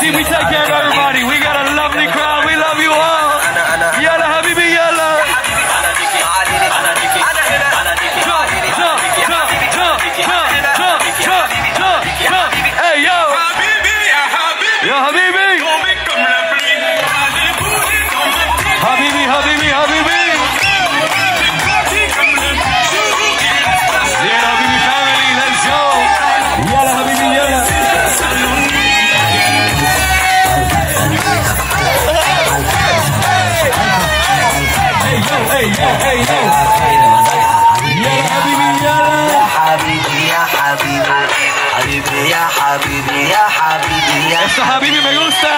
See, we take care of everybody. We got a lovely crowd. Ey, yo. يلا حبيبي يلا يا حبيبي يا حبيبي حبيبي يا حبيبي يا حبيبي يا Esto حبيبي me gusta